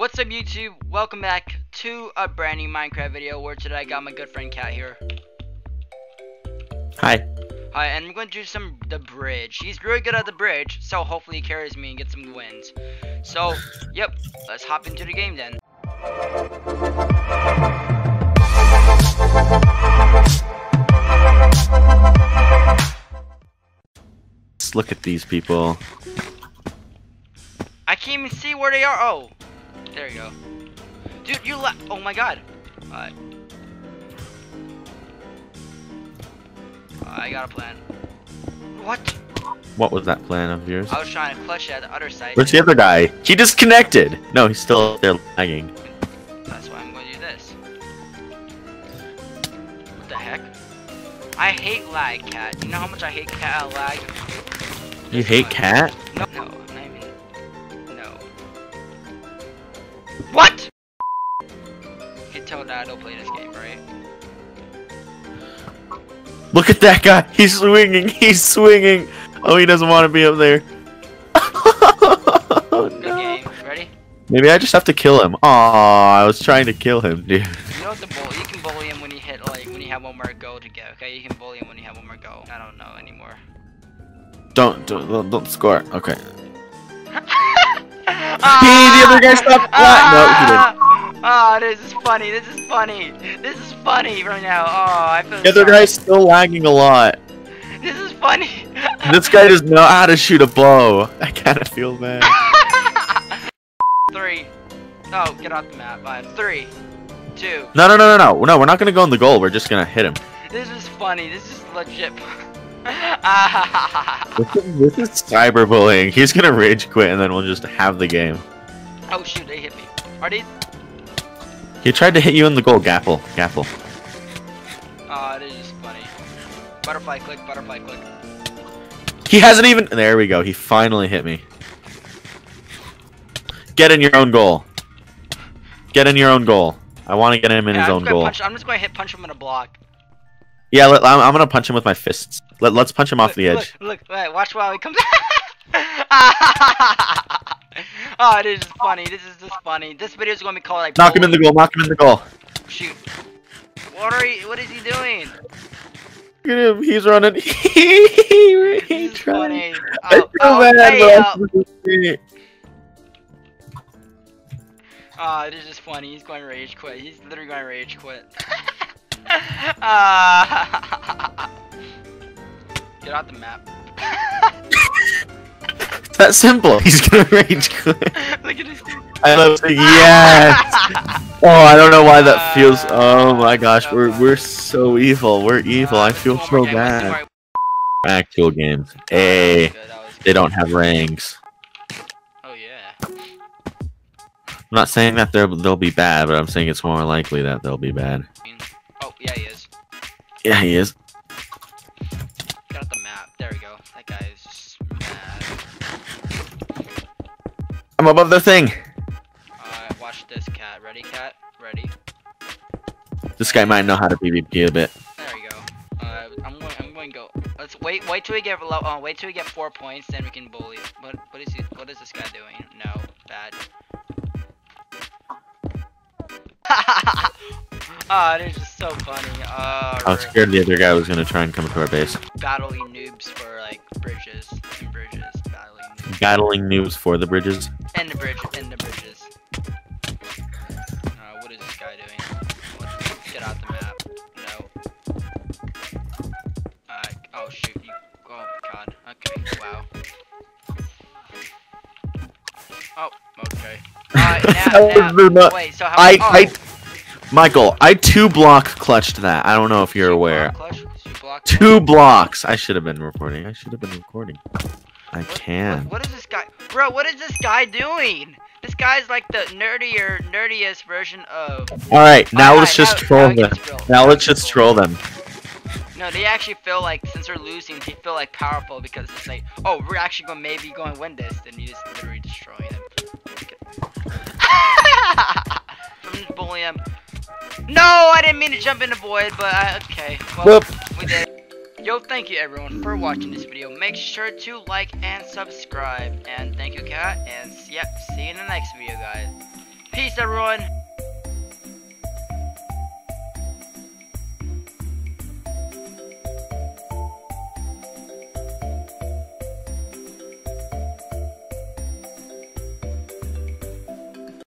What's up YouTube? Welcome back to a brand new Minecraft video where today I got my good friend Cat here. Hi. Hi, and I'm going to do some the bridge. He's really good at the bridge, so hopefully he carries me and gets some wins. So, yep, let's hop into the game then. Let's look at these people. I can't even see where they are. Oh, there you go. Dude, you la- Oh my god. Alright. I got a plan. What? What was that plan of yours? I was trying to clutch it at the other side. Where's the other guy? He disconnected. No, he's still there lagging. That's why I'm going to do this. What the heck? I hate lag, cat. You know how much I hate cat lag? You hate cat? No, no, What? You can tell that I don't play this game, right? Look at that guy. He's swinging. He's swinging. Oh, he doesn't want to be up there. oh, Good no. game. Ready? Maybe I just have to kill him. Aw, I was trying to kill him, dude. You know what the bully? You can bully him when you hit like when you have one more go to go. Okay, you can bully him when you have one more go. I don't know anymore. Don't, don't, don't score. Okay. Ah, the other guy stopped flat. No, he didn't. Ah, this is funny. This is funny. This is funny right now. Oh, I feel. The other sorry. guy's still lagging a lot. This is funny. This guy does not know how to shoot a bow. I kind of feel bad. Three. Oh, get off the map. Five. Three. Two. No, no, no, no, no. No, we're not gonna go in the goal. We're just gonna hit him. This is funny. This is legit. Ah. This is, this is cyberbullying. He's gonna rage quit and then we'll just have the game. oh shoot, they hit me. Are they? He tried to hit you in the goal, Gapple. Gapple. Oh, this is funny. Butterfly click. Butterfly click. He hasn't even. There we go. He finally hit me. Get in your own goal. Get in your own goal. I want to get him in Yeah, his I'm own goal. punch- I'm just going to hit punch him in a block. Yeah, I'm, I'm gonna punch him with my fists. Let, let's punch him off Look, the edge. Look, look, wait, watch while he comes. oh, this is funny. This is just funny. This video is gonna be called like. Knock him in the goal. Knock him in the goal. Shoot. What are you? What is he doing? Look at him. He's running. He's trying. funny. I Oh, feel oh, bad, hey, bro. oh. Ah, this is funny. He's going rage quit. He's literally going rage quit. Ah. Get out the map. It's that simple. He's gonna rage quit. Look at this. I love saying yes. Oh, I don't know why that feels. Oh my gosh, we're we're so evil. We're evil. Uh, I feel so more game. Let's do bad. Actual games. That Hey, good, that was they don't have ranks. Oh yeah. I'm not saying that they'll they'll be bad, but I'm saying it's more likely that they'll be bad. Oh yeah, he is. Yeah, he is. That guy is just mad. I'm above the thing. Alright, watch this cat. Ready, cat? Ready? This guy might know how to PvP a bit. There we go. Uh, I'm going. I'm going to go. Let's wait. Wait till we get low. Uh, wait till we get four points, then we can bully. What? What is he? What is this guy doing? No, bad. Ah, this is so funny. Uh, I was scared the other guy was gonna try and come to our base. battling noobs for like bridges and bridges. Battling noobs. Battling noobs for the bridges. And the bridge. And the bridges. Uh, what is this guy doing? What, get out the map. No. Uh, oh shoot. You. Oh god. Okay. Wow. Oh. Okay. Alright, now, now. Wait. So how? I, oh, I, Michael, I two block clutched that. I don't know if you're you aware. block clutch? You block Two blocks. I should have been recording. I should have been recording. I can. What, what is this guy, bro? What is this guy doing? This guy's like the nerdier, nerdiest version of. All right, now Alright, let's just now- troll now them. Now let's just troll them. No, they actually feel like since they're losing, they feel like powerful because it's like, oh, we're actually going maybe going to win this. Then you just literally destroy them. didn't mean to jump in the void, but I, okay. Well, we did. Yo, thank you everyone for watching this video. Make sure to like and subscribe. And thank you, Cat. And yeah, see you in the next video, guys. Peace, everyone.